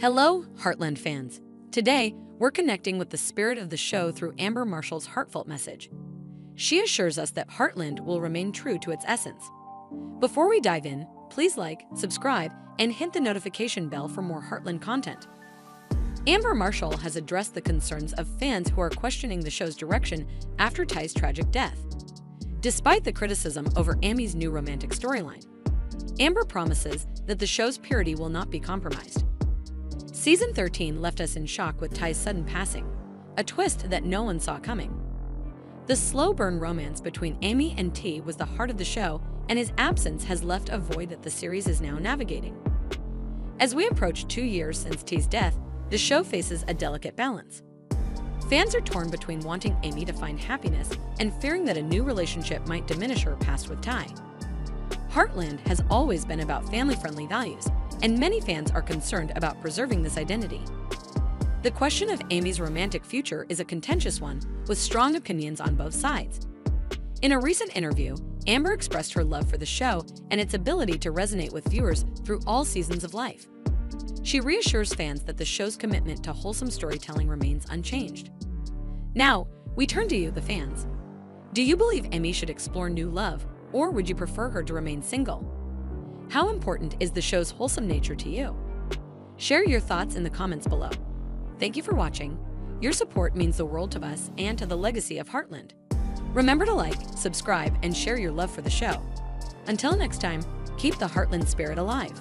Hello, Heartland fans. Today, we're connecting with the spirit of the show through Amber Marshall's heartfelt message. She assures us that Heartland will remain true to its essence. Before we dive in, please like, subscribe, and hit the notification bell for more Heartland content. Amber Marshall has addressed the concerns of fans who are questioning the show's direction after Ty's tragic death. Despite the criticism over Amy's new romantic storyline, Amber promises that the show's purity will not be compromised. Season 13 left us in shock with Ty's sudden passing, a twist that no one saw coming. The slow burn romance between Amy and Ty was the heart of the show, and his absence has left a void that the series is now navigating. As we approach two years since Ty's death, the show faces a delicate balance. Fans are torn between wanting Amy to find happiness and fearing that a new relationship might diminish her past with Ty. Heartland has always been about family friendly values, and many fans are concerned about preserving this identity. The question of Amy's romantic future is a contentious one, with strong opinions on both sides. In a recent interview, Amber expressed her love for the show and its ability to resonate with viewers through all seasons of life. She reassures fans that the show's commitment to wholesome storytelling remains unchanged. Now, we turn to you, the fans. Do you believe Amy should explore new love, or would you prefer her to remain single? How important is the show's wholesome nature to you? Share your thoughts in the comments below. Thank you for watching. Your support means the world to us and to the legacy of Heartland. Remember to like, subscribe, and share your love for the show. Until next time, keep the Heartland spirit alive.